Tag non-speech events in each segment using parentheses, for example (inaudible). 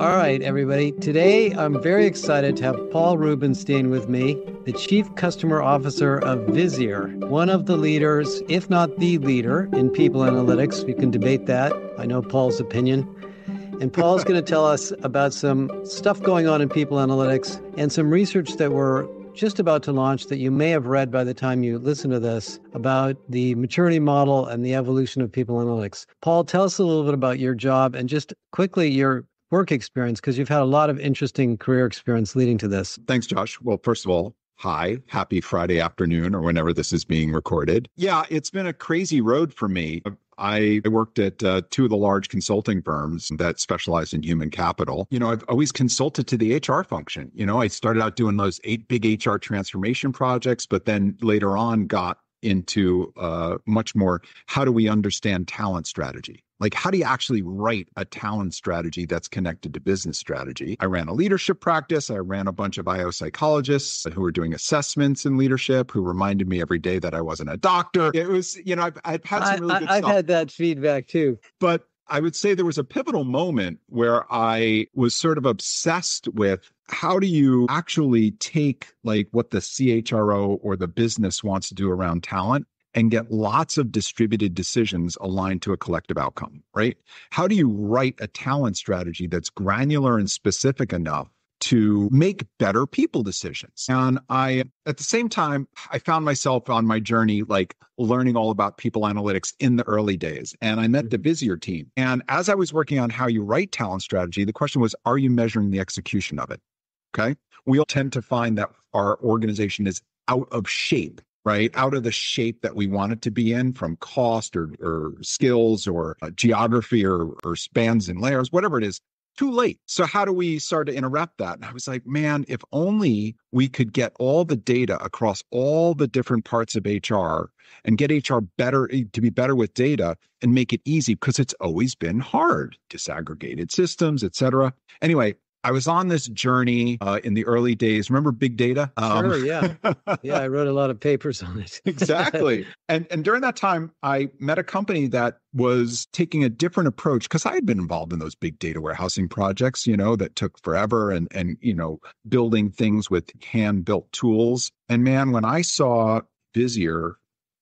All right, everybody. Today, I'm very excited to have Paul Rubenstein with me, the Chief Customer Officer of Visier, one of the leaders, if not the leader, in people analytics. We can debate that. I know Paul's opinion. And Paul's going to tell us about some stuff going on in people analytics and some research that we're just about to launch that you may have read by the time you listen to this about the maturity model and the evolution of people analytics. Paul, tell us a little bit about your job and just quickly your work experience because you've had a lot of interesting career experience leading to this. Thanks, Josh. Well, first of all, hi, happy Friday afternoon or whenever this is being recorded. Yeah, it's been a crazy road for me. I worked at uh, two of the large consulting firms that specialize in human capital. You know, I've always consulted to the HR function. You know, I started out doing those eight big HR transformation projects, but then later on got into uh, much more how do we understand talent strategy? Like, how do you actually write a talent strategy that's connected to business strategy? I ran a leadership practice. I ran a bunch of IO psychologists who were doing assessments in leadership, who reminded me every day that I wasn't a doctor. It was, you know, I've, I've had some really I, good I've stuff. had that feedback too. But I would say there was a pivotal moment where I was sort of obsessed with how do you actually take like what the CHRO or the business wants to do around talent and get lots of distributed decisions aligned to a collective outcome, right? How do you write a talent strategy that's granular and specific enough to make better people decisions. And I, at the same time, I found myself on my journey, like learning all about people analytics in the early days. And I met the Visier team. And as I was working on how you write talent strategy, the question was, are you measuring the execution of it? Okay. We all tend to find that our organization is out of shape right? Out of the shape that we want it to be in from cost or, or skills or uh, geography or, or spans and layers, whatever it is, too late. So, how do we start to interrupt that? And I was like, man, if only we could get all the data across all the different parts of HR and get HR better eh, to be better with data and make it easy because it's always been hard, disaggregated systems, et cetera. Anyway, I was on this journey uh, in the early days. Remember big data? Um, sure, yeah, (laughs) yeah. I wrote a lot of papers on it. (laughs) exactly. And and during that time, I met a company that was taking a different approach because I had been involved in those big data warehousing projects, you know, that took forever, and and you know, building things with hand built tools. And man, when I saw Visier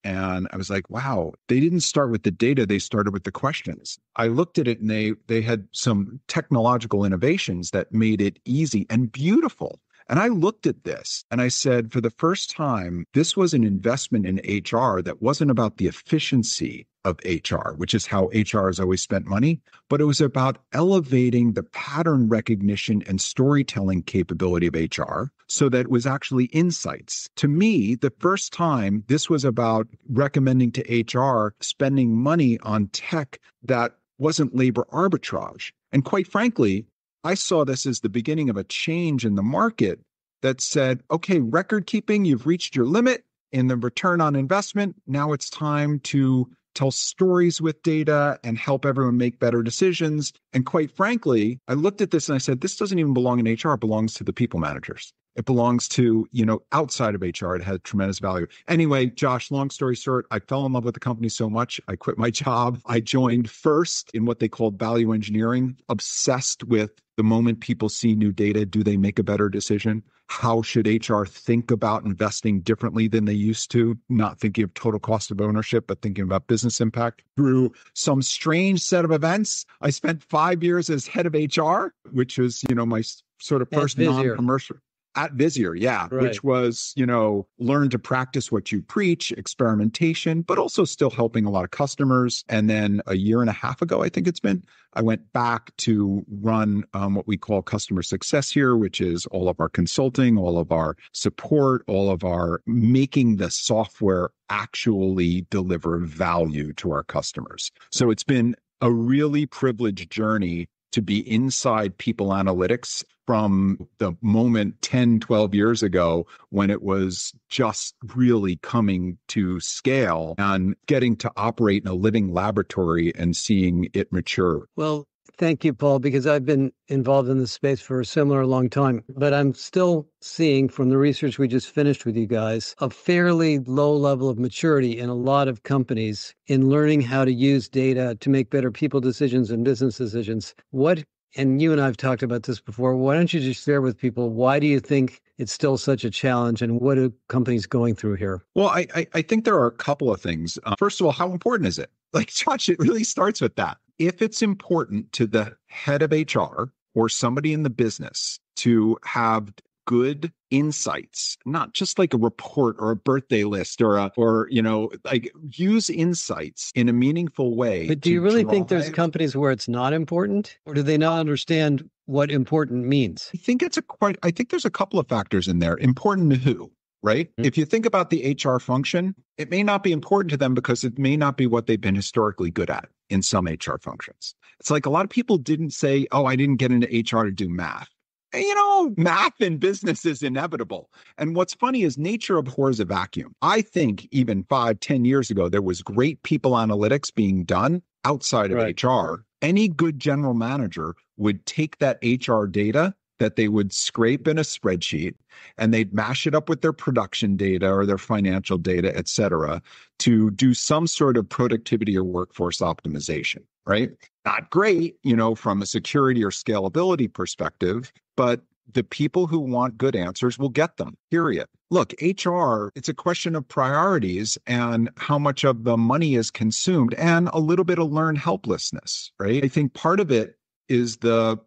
and I was like, wow, they didn't start with the data, they started with the questions. I looked at it and they they had some technological innovations that made it easy and beautiful. And I looked at this and I said, for the first time, this was an investment in HR that wasn't about the efficiency of HR, which is how HR has always spent money, but it was about elevating the pattern recognition and storytelling capability of HR so that it was actually insights. To me, the first time this was about recommending to HR spending money on tech that wasn't labor arbitrage. And quite frankly, I saw this as the beginning of a change in the market that said, okay, record keeping, you've reached your limit in the return on investment. Now it's time to tell stories with data and help everyone make better decisions. And quite frankly, I looked at this and I said, this doesn't even belong in HR, it belongs to the people managers. It belongs to, you know, outside of HR. It had tremendous value. Anyway, Josh, long story short, I fell in love with the company so much. I quit my (laughs) job. I joined first in what they called value engineering, obsessed with the moment people see new data, do they make a better decision? How should HR think about investing differently than they used to? Not thinking of total cost of ownership, but thinking about business impact through some strange set of events. I spent five years as head of HR, which was, you know, my sort of first non-commercial at Visier, yeah, right. which was, you know, learn to practice what you preach, experimentation, but also still helping a lot of customers. And then a year and a half ago, I think it's been, I went back to run um, what we call customer success here, which is all of our consulting, all of our support, all of our making the software actually deliver value to our customers. So it's been a really privileged journey to be inside people analytics from the moment 10, 12 years ago when it was just really coming to scale and getting to operate in a living laboratory and seeing it mature. Well, Thank you, Paul, because I've been involved in this space for a similar long time. But I'm still seeing from the research we just finished with you guys a fairly low level of maturity in a lot of companies in learning how to use data to make better people decisions and business decisions. What and you and I've talked about this before. Why don't you just share with people why do you think it's still such a challenge and what are companies going through here? Well, I, I, I think there are a couple of things. Uh, first of all, how important is it? Like, (laughs) Josh, it really starts with that. If it's important to the head of HR or somebody in the business to have good insights not just like a report or a birthday list or a or you know like use insights in a meaningful way but do you really drive. think there's companies where it's not important or do they not understand what important means i think it's a quite i think there's a couple of factors in there important to who right? Mm-hmm. If you think about the HR function, it may not be important to them because it may not be what they've been historically good at in some HR functions. It's like a lot of people didn't say, Oh, I didn't get into HR to do math you know, math in business is inevitable. And what's funny is nature abhors a vacuum. I think even five, ten years ago, there was great people analytics being done outside of right. HR. Any good general manager would take that HR data that they would scrape in a spreadsheet and they'd mash it up with their production data or their financial data, et cetera, to do some sort of productivity or workforce optimization, right? Not great, you know, from a security or scalability perspective, but the people who want good answers will get them, period. Look, HR, it's a question of priorities and how much of the money is consumed and a little bit of learned helplessness, right? I think part of it is the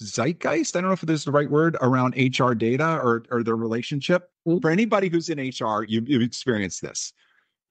zeitgeist. I don't know if this is the right word around HR data or, or the relationship. Mm-hmm. For anybody who's in HR, you, you've experienced this.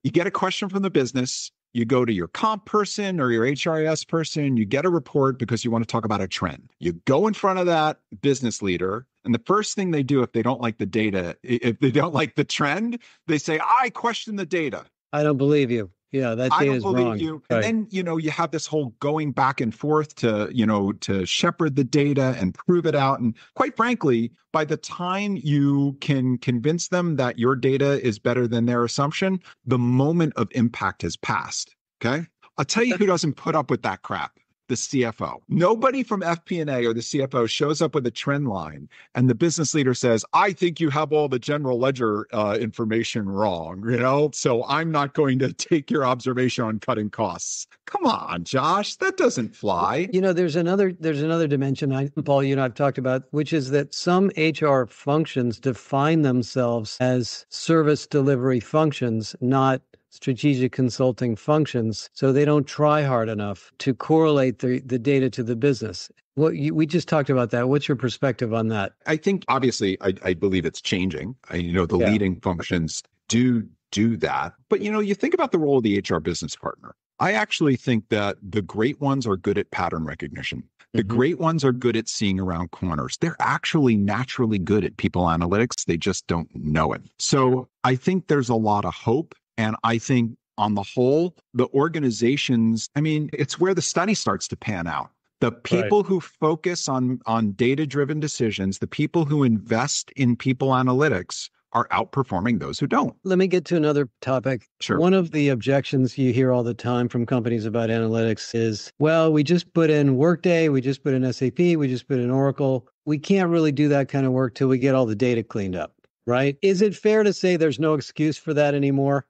You get a question from the business, you go to your comp person or your HRIS person, you get a report because you want to talk about a trend. You go in front of that business leader, and the first thing they do if they don't like the data, if they don't like the trend, they say, I question the data. I don't believe you. Yeah, that data is wrong. You. And then, you know, you have this whole going back and forth to, you know, to shepherd the data and prove it out. And quite frankly, by the time you can convince them that your data is better than their assumption, the moment of impact has passed. Okay. I'll tell you (laughs) who doesn't put up with that crap the CFO. Nobody from FP&A or the CFO shows up with a trend line and the business leader says, "I think you have all the general ledger uh, information wrong," you know? So I'm not going to take your observation on cutting costs. Come on, Josh, that doesn't fly. You know, there's another there's another dimension I Paul you and I've talked about, which is that some HR functions define themselves as service delivery functions, not strategic consulting functions so they don't try hard enough to correlate the, the data to the business what you, we just talked about that what's your perspective on that i think obviously i, I believe it's changing I, you know the yeah. leading functions do do that but you know you think about the role of the hr business partner i actually think that the great ones are good at pattern recognition the mm-hmm. great ones are good at seeing around corners. They're actually naturally good at people analytics. They just don't know it. So I think there's a lot of hope and I think on the whole, the organizations, I mean, it's where the study starts to pan out. The people right. who focus on on data-driven decisions, the people who invest in people analytics are outperforming those who don't. Let me get to another topic. Sure. One of the objections you hear all the time from companies about analytics is, well, we just put in Workday, we just put in SAP, we just put in Oracle. We can't really do that kind of work till we get all the data cleaned up, right? Is it fair to say there's no excuse for that anymore?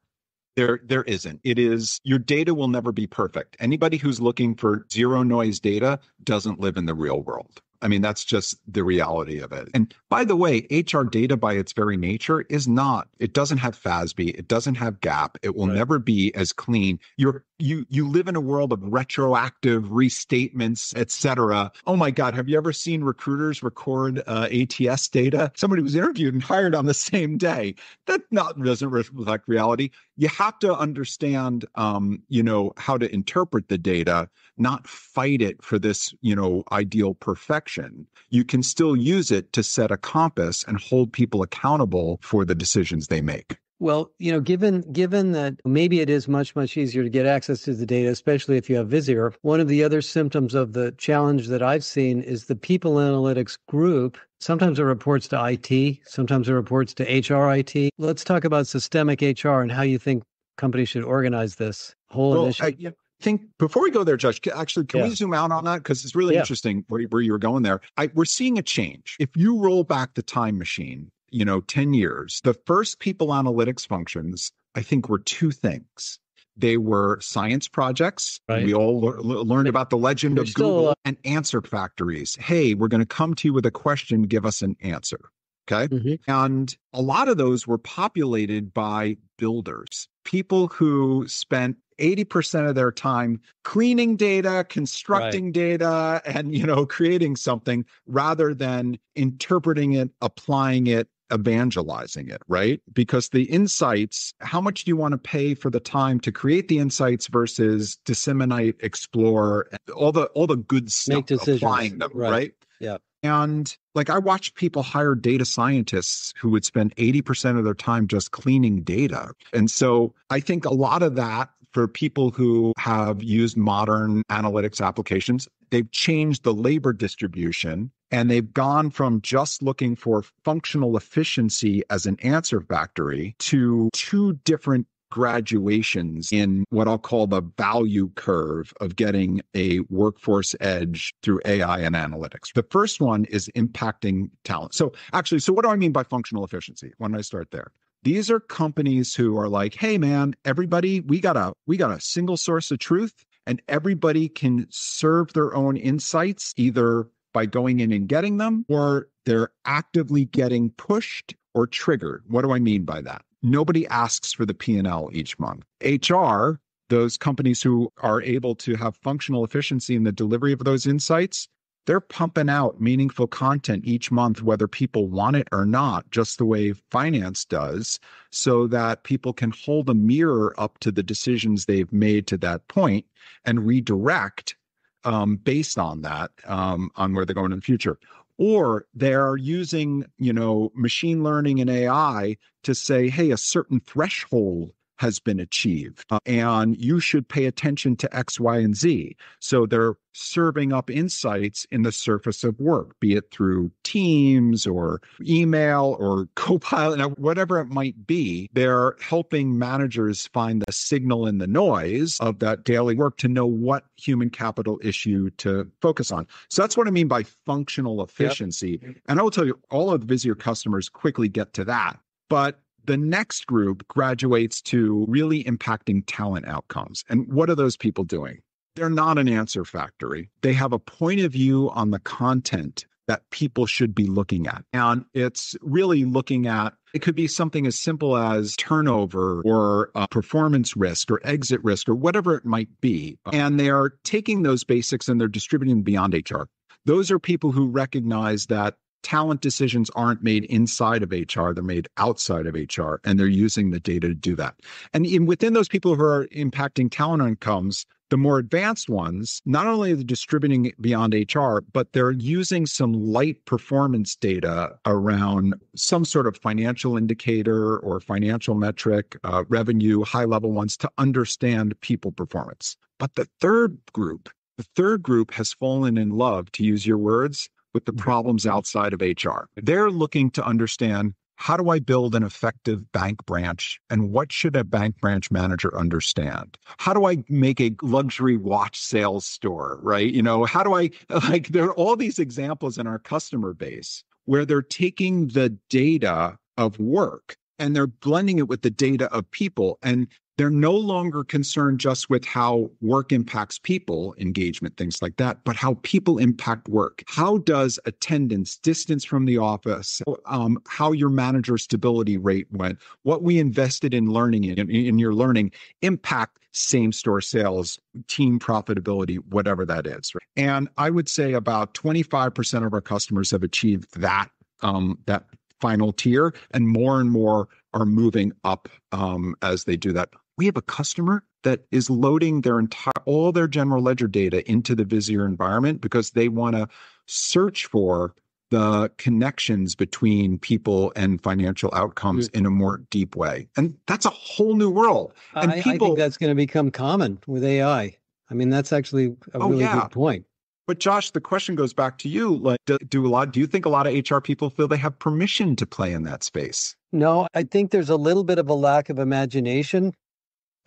There, there isn't. It is your data will never be perfect. Anybody who's looking for zero noise data doesn't live in the real world. I mean, that's just the reality of it. And by the way, HR data by its very nature is not, it doesn't have FASB, it doesn't have GAAP, it will right. never be as clean. You're you you live in a world of retroactive restatements, et cetera. Oh my God, have you ever seen recruiters record uh, ATS data? Somebody was interviewed and hired on the same day. That not doesn't reflect reality. You have to understand, um, you know, how to interpret the data, not fight it for this, you know, ideal perfection. You can still use it to set a compass and hold people accountable for the decisions they make. Well, you know, given given that maybe it is much much easier to get access to the data, especially if you have Visier. One of the other symptoms of the challenge that I've seen is the people analytics group. Sometimes it reports to IT, sometimes it reports to HR IT. Let's talk about systemic HR and how you think companies should organize this whole well, initiative. I, think before we go there, Josh, actually, can yeah. we zoom out on that? Because it's really yeah. interesting where, where you were going there. I, we're seeing a change. If you roll back the time machine you know 10 years the first people analytics functions i think were two things they were science projects. Right. We all le- learned about the legend There's of Google lot- and answer factories. Hey, we're going to come to you with a question, give us an answer. Okay. Mhm. And a lot of those were populated by builders, people who spent 80% of their time cleaning data, constructing data, and you know, creating something rather than interpreting it, applying it, evangelizing it, right? Because the insights, how much do you want to pay for the time to create the insights versus disseminate, explore, all the all the good stuff, applying them, right. right? Yeah. And like I watched people hire data scientists who would spend 80% of their time just cleaning data. And so I think a lot of that for people who have used modern analytics applications, they've changed the labor distribution and they've gone from just looking for functional efficiency as an answer factory to two different graduations in what I'll call the value curve of getting a workforce edge through AI and analytics. The first one is impacting talent. So, actually, so what do I mean by functional efficiency? When I start there, these are companies who are like, "Hey, man, everybody, we got a we got a single source of truth, and everybody can serve their own insights either." By going in and getting them, or they're actively getting pushed or triggered. What do I mean by that? Nobody asks for the P&L each month. HR, those companies who are able to have functional efficiency in the delivery of those insights, they're pumping out meaningful content each month, whether people want it or not, just the way finance does, so that people can hold a mirror up to the decisions they've made to that point and redirect um, based on that, um, on where they're going in the future. Or they're using, you know, machine learning and AI to say, hey, a certain threshold has been achieved uh, and you should pay attention to X, Y, and Z. So they're serving up insights in the surface of work, be it through Teams or email or (laughs) Copilot, now, whatever it might be. They're helping managers find the signal in the noise of that daily work to know what human capital issue to focus on. So that's what I mean by functional efficiency. And I will tell you, all of the Visier customers quickly get to that. But the next group graduates to really impacting talent outcomes. And what are those people doing? They're not an answer factory. They have a point of view on the content that people should be looking at. And it's really looking at it could be something as simple as turnover or uh, performance risk or exit risk or whatever it might be. And they are taking those basics and they're distributing beyond HR. Those are people who recognize that talent decisions aren't made inside of HR, they're made outside of HR, and they're using the data to do that. And in, within those people who are impacting talent outcomes, the more advanced ones, not only are they distributing beyond HR, but they're using some light performance data around some sort of financial indicator or financial metric, uh, revenue, high level ones to understand people performance. But the third group, the third group has fallen in love, to use your words, with the mm-hmm. problems outside of HR. They're looking to understand how do I build an effective bank branch and what should a bank branch manager understand? How do I make a luxury watch sales store, right? You know, how do I (laughs) like there are all these examples in our customer base where they're taking the data of work and they're blending it with the data of people and they're no longer concerned just with how work impacts people, engagement, things like that, but how people impact work. How does attendance, distance from the office, um, how your manager stability rate went, what we invested in learning in, in your learning impact same store sales, team profitability, whatever that is. And I would say about 25% of our customers have achieved that, um, that final tier and more and more are moving up um, as they do that we have a customer that is loading their entire all their general ledger data into the Visier environment because they want to search for the connections between people and financial outcomes hmm. in a more deep way. And that's a whole new world. And I, I people think that's going to become common with AI. I mean, that's actually a Oh, really yeah. good point. but Josh, the question goes back to you. Like do, do a lot do you think a lot of HR people feel they have permission to play in that space? No, I think there's a little bit of a lack of imagination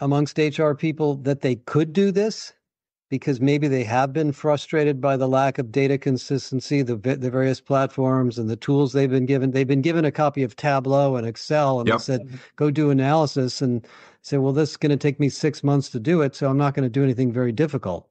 amongst HR people that they could do this because maybe they have been frustrated by the lack of data consistency, the the various platforms and the tools they've been given. They've been given a copy of Tableau and Excel and Yep. they said, go do analysis. And say, well, this is going to take me six months to do it, so I'm not going to do anything very difficult.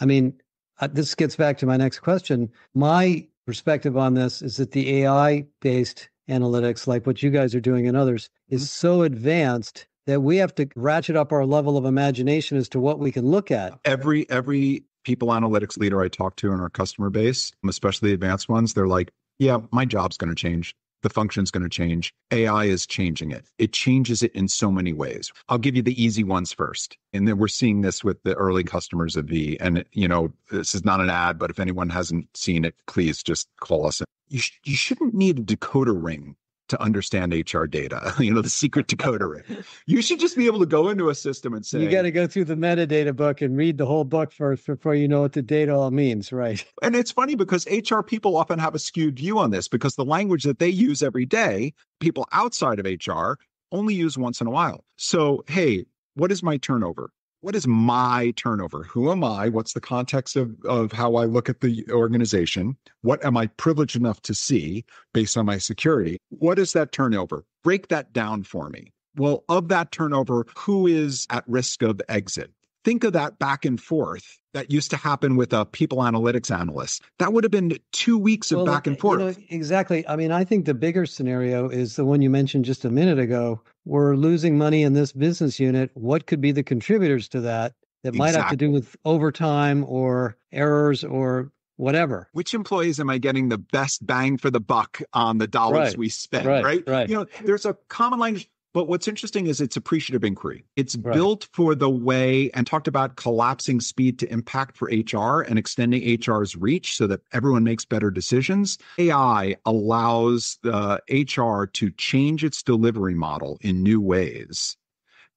I mean, uh, this gets back to my next question. My perspective on this is that the AI based analytics, like what you guys are doing and others, is mm-hmm. so advanced that we have to ratchet up our level of imagination as to what we can look at. Every every people analytics leader I talk to in our customer base, especially the advanced ones, they're like, "Yeah, my job's going to change. The function's going to change. AI is changing it. It changes it in so many ways. I'll give you the easy ones first. And then we're seeing this with the early customers of Vee. And, you know, this is not an ad, but if anyone hasn't seen it, please just call us. You, sh- you shouldn't need a decoder ring to understand HR data, (laughs) you know, the secret decoder ring. You should just be able to go into a system and say, You got to go through the metadata book and read the whole book first before you know what the data all means, right? (laughs) And it's funny because HR people often have a skewed view on this because the language that they use every day, people outside of HR only use once in a while. So, hey, what is my turnover? What is my turnover? Who am I? What's the context of, of how I look at the organization? What am I privileged enough to see based on my security? What is that turnover? Break that down for me. Well, of that turnover, who is at risk of exit? Think of that back and forth that used to happen with a people analytics analyst. That would have been two weeks of well, back and forth. You know, exactly. I mean, I think the bigger scenario is the one you mentioned just a minute ago. We're losing money in this business unit. What could be the contributors to that that might exactly. have to do with overtime or errors or whatever. Which employees am I getting the best bang for the buck on the dollars right. we spend? Right. right. Right. You know, there's a common language. But what's interesting is it's appreciative inquiry. It's right. built for the way and talked about collapsing speed to impact for HR and extending HR's reach so that everyone makes better decisions. AI allows the HR to change its delivery model in new ways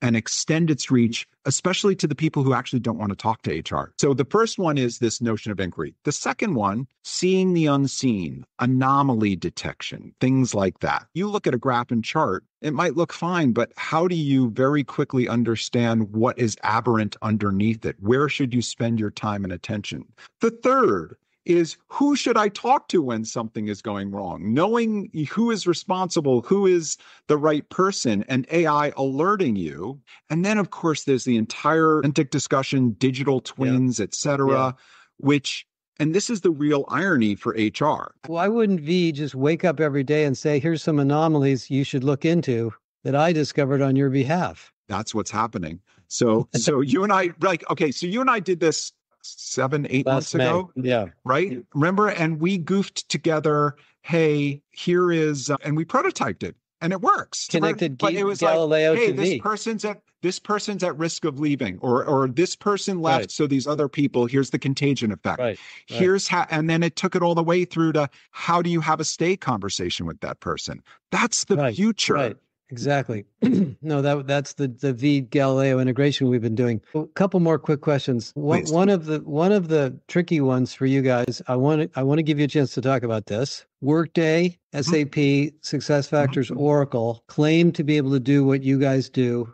and extend its reach, especially to the people who actually don't want to talk to HR. So the first one is this notion of inquiry. The second one, seeing the unseen, anomaly detection, things like that. You look at a graph and chart, it might look fine, but how do you very quickly understand what is aberrant underneath it? Where should you spend your time and attention? The third is who should I talk to when something is going wrong? Knowing who is responsible, who is the right person, and AI alerting you. And then, of course, there's the entire authentic discussion, digital twins, yeah. et cetera, yeah. which and this is the real irony for HR. Why wouldn't Vee just wake up every day and say, here's some anomalies you should look into that I discovered on your behalf? That's what's happening. So, (laughs) so you and I, like, okay, so you and I did this seven, eight Last months May. ago. Yeah. Right. Remember? And we goofed together. Hey, here is, uh, and we prototyped it and it works. Connected but it was Galileo like, hey, this person's at this person's at risk of leaving, or or this person left, right. so these other people. Here's the contagion effect. Right. Here's how, and then it took it all the way through to how do you have a stay conversation with that person? That's the right. future. Exactly. (clears throat) (clears throat) no, that that's the the Vee Galileo integration we've been doing. A couple more quick questions. One, one of the one of the tricky ones for you guys. I want to I want to give you a chance to talk about this. Workday, mm-hmm. SAP, Success Factors, mm-hmm. Oracle claim to be able to do what you guys do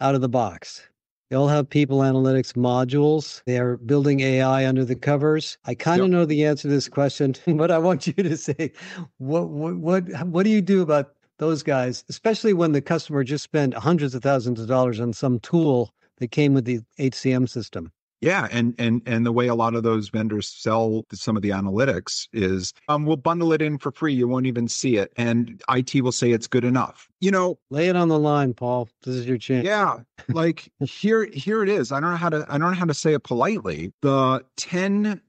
out of the box. They all have people analytics modules. They are building AI under the covers. I kind of yep. know the answer to this question, (laughs) but I want you to say what what what what do you do about those guys, especially when the customer just spent hundreds of thousands of dollars on some tool that came with the HCM system. Yeah, and and and the way a lot of those vendors sell some of the analytics is, um, we'll bundle it in for free. You won't even see it, and IT will say it's good enough. You know, lay it on the line, Paul. This is your chance. Yeah, like here, here it is. I don't know how to. I don't know how to say it politely. The 10,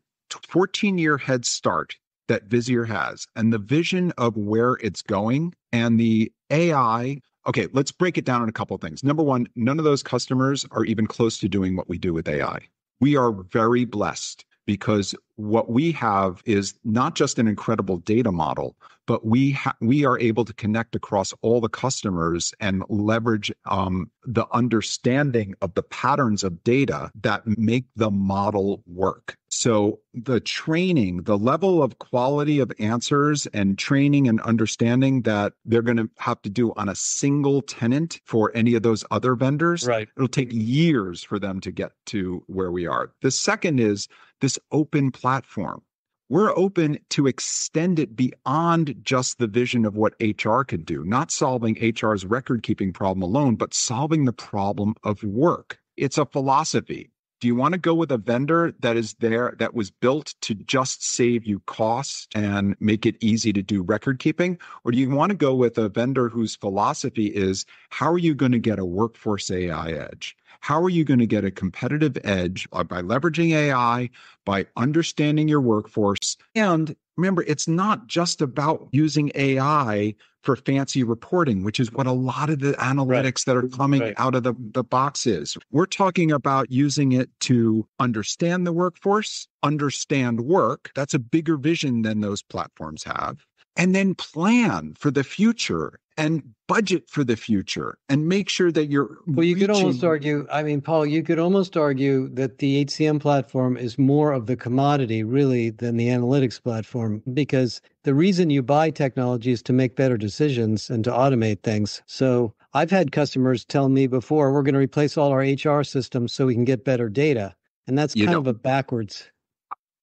14 year head start that Visier has and the vision of where it's going and the AI. Okay, let's break it down in a couple of things. Number one, none of those customers are even close to doing what we do with AI. We are very blessed because what we have is not just an incredible data model, but we ha- we are able to connect across all the customers and leverage um, the understanding of the patterns of data that make the model work. So the training, the level of quality of answers and training and understanding that they're going to have to do on a single tenant for any of those other vendors, right. it'll take years for them to get to where we are. The second is this open platform. We're open to extend it beyond just the vision of what HR could do, not solving HR's record keeping problem alone, but solving the problem of work. It's a philosophy. Do you want to go with a vendor that is there that was built to just save you costs and make it easy to do record keeping? Or do you want to go with a vendor whose philosophy is how are you going to get a workforce AI edge? How are you going to get a competitive edge uh, by leveraging AI, by understanding your workforce? And remember, it's not just about using AI for fancy reporting, which is what a lot of the analytics right. that are coming right. out of the, the box is. We're talking about using it to understand the workforce, understand work. That's a bigger vision than those platforms have. And then plan for the future and budget for the future and make sure that you're well you reaching... could almost argue i mean paul you could almost argue that the hcm platform is more of the commodity really than the analytics platform because the reason you buy technology is to make better decisions and to automate things. So i've had customers tell me before we're going to replace all our hr systems so we can get better data. And that's you kind know, of a backwards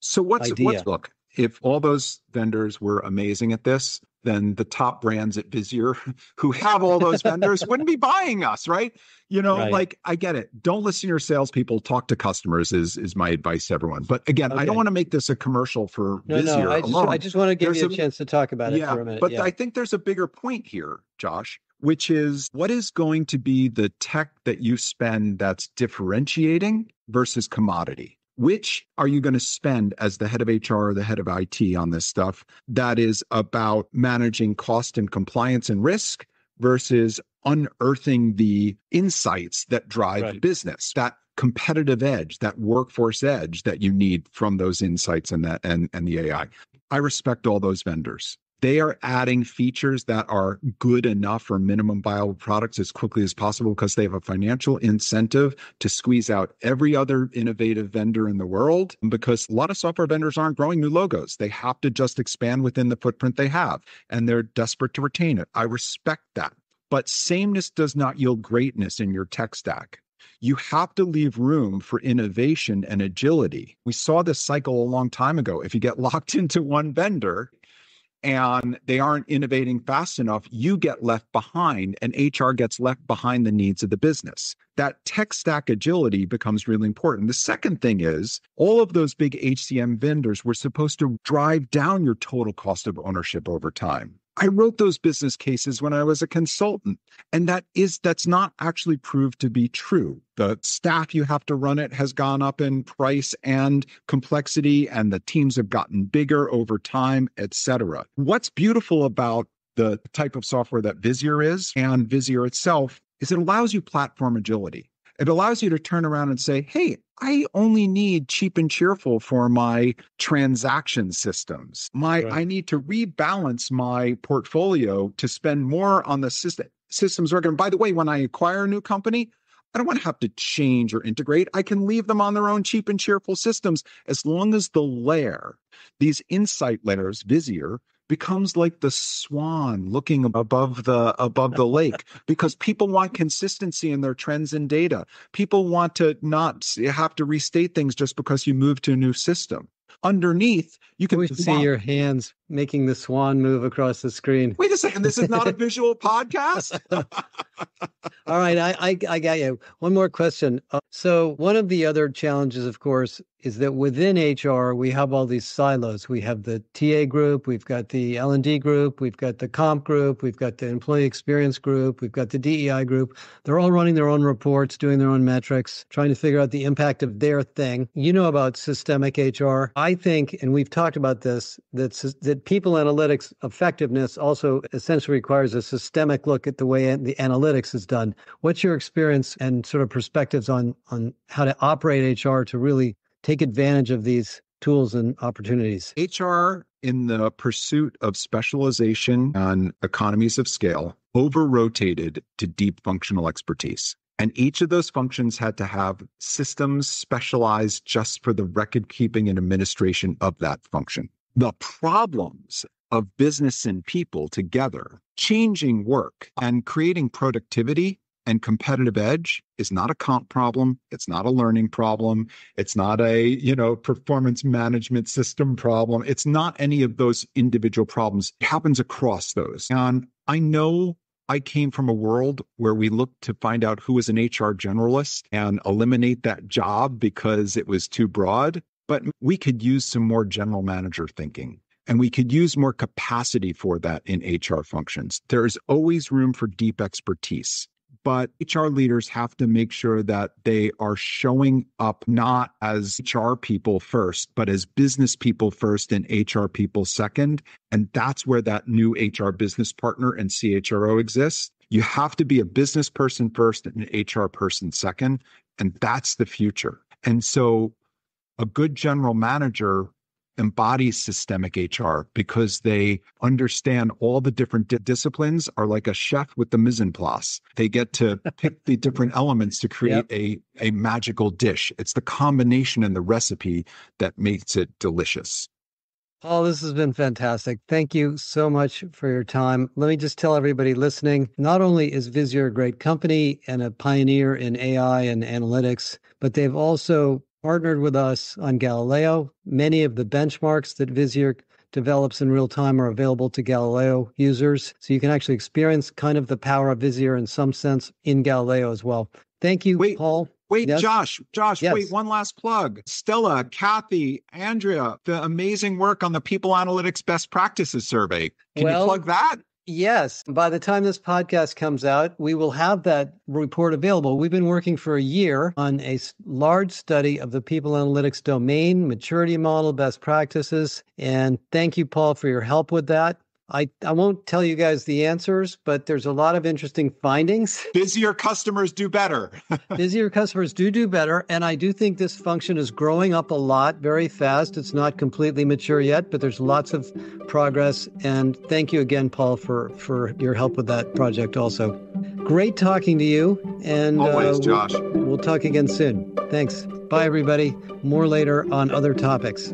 so what's idea. what's look if all those vendors were amazing at this then the top brands at Visier (laughs) who have all those vendors wouldn't be buying us, right? You know, right. like I get it. Don't listen to your salespeople. Talk to customers is is my advice to everyone. But again, okay. I don't want to make this a commercial for no, Visier no, I just, alone. I just want to give there's you a, a, chance to talk about it yeah, for a minute. But yeah. I think there's a bigger point here, Josh, which is what is going to be the tech that you spend that's differentiating versus commodity? Which are you going to spend as the head of HR or the head of IT on this stuff that is about managing cost and compliance and risk versus unearthing the insights that drive right. business? That competitive edge, that workforce edge that you need from those insights and that and, and the AI. I respect all those vendors they are adding features that are good enough for minimum viable products as quickly as possible because they have a financial incentive to squeeze out every other innovative vendor in the world because a lot of software vendors aren't growing new logos. They have to just expand within the footprint they have and they're desperate to retain it. I respect that. But sameness does not yield greatness in your tech stack you have to leave room for innovation and agility. We saw this cycle a long time ago. If you get (laughs) locked into one vendor, and they aren't innovating fast enough, you get left behind and HR gets left behind the needs of the business. That tech stack agility becomes really important. The second thing is all of those big HCM vendors were supposed to drive down your total cost of ownership over time. I wrote those business cases when I was a consultant, and that is that's not actually proved to be true. The staff you have to run it has gone up in price and complexity, and the teams have gotten bigger over time, et cetera. What's beautiful about the type of software that Visier is and Visier itself is it allows you platform agility. It allows you to turn around and say, hey, I only need cheap and cheerful for my transaction systems. My right. I need to rebalance my portfolio to spend more on the system systems work. And by the way, when I acquire a new company, I don't want to have to change or integrate. I can leave them on their own cheap and cheerful systems as long as the layer, these insight layers, Visier, becomes like the swan looking above the above the lake because people want consistency in their trends and data. People want to not have to restate things just because you move to a new system. Underneath you can see your hands making the swan move across the screen wait a second this is not a (laughs) visual podcast (laughs) all right I, I, I got you one more question uh, so one of the other challenges of course is that within HR we have all these silos. We have the TA group, we've got the L&D group, we've got the comp group, we've got the employee experience group, we've got the DEI group. They're all running their own reports, doing their own metrics, trying to figure out the impact of their thing. You know about systemic HR. I think and we've talked about this that that people analytics effectiveness also essentially requires a systemic look at the way the analytics is done. What's your experience and sort of perspectives on on how to operate HR to really take advantage of these tools and opportunities? HR, in the pursuit of specialization and economies of scale, over rotated to deep functional expertise. And each of those functions had to have systems specialized just for the record keeping and administration of that function. The problems of business and people together, changing work and creating productivity and competitive edge is not a comp problem. It's not a learning problem. It's not a, you know, performance management system problem. It's not any of those individual problems. It happens across those. And I know I came from a world where we looked to find out who was an HR generalist and eliminate that job because it was too broad. But we could use some more general manager thinking. And we could use more capacity for that in HR functions. There is always room for deep expertise but HR leaders have to make sure that they are showing up not as HR people first, but as business people first and HR people second. And that's where that new HR business partner and CHRO exists. You have to be a business person first and an HR person second. And that's the future. And so a good general manager embodies systemic HR because they understand all the different di- disciplines are like a chef with the mise en place. They get to (laughs) pick the different elements to create yep. a, a magical dish. It's the combination and the recipe that makes it delicious. Paul, this has been fantastic. Thank you so much for your time. Let me just tell everybody listening not only is Visier a great company and a pioneer in AI and analytics, but they've also partnered with us on Galileo. Many of the benchmarks that Visier develops in real time are available to Galileo users. So you can actually experience kind of the power of Visier in some sense in Galileo as well. Thank you, wait, Paul. Wait, yes? Josh, Josh, yes. wait, one last plug. Stella, Kathy, Andrea, the amazing work on the People Analytics Best Practices Survey. Can well, you plug that? Yes. By the time this podcast comes out, we will have that report available. We've been working for a year on a large study of the people analytics domain, maturity model, best practices. And thank you, Paul, for your help with that. I, I won't tell you guys the answers, but there's a lot of interesting findings. (laughs) Visier customers do better. (laughs) Visier customers do do better. And I do think this function is growing up a lot very fast. It's not completely mature yet, but there's lots of progress. And thank you again, Paul, for, for your help with that project also. Great talking to you. And always, uh, Josh. We'll, we'll talk again soon. Thanks. Bye, everybody. More later on other topics.